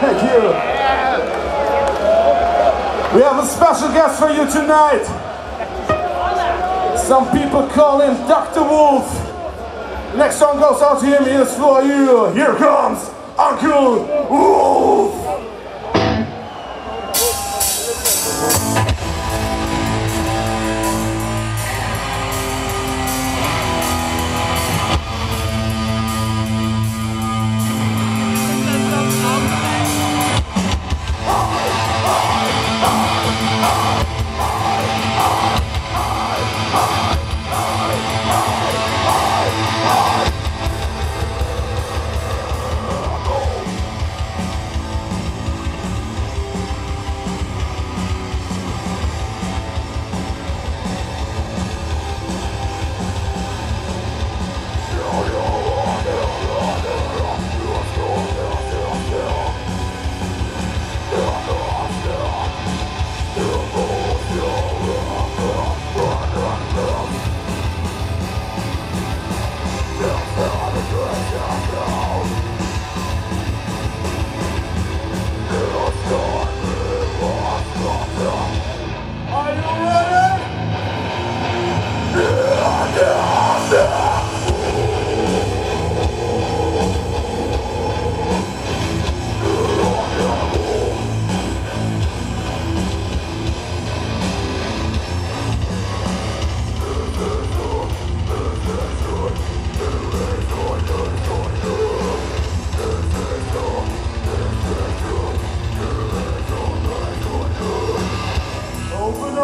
Thank you. We have a special guest for you tonight. Some people call him Dr. Wolf. Next song goes out to him. Here's for you. Here comes Uncle Wolf.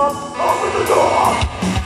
Open the door!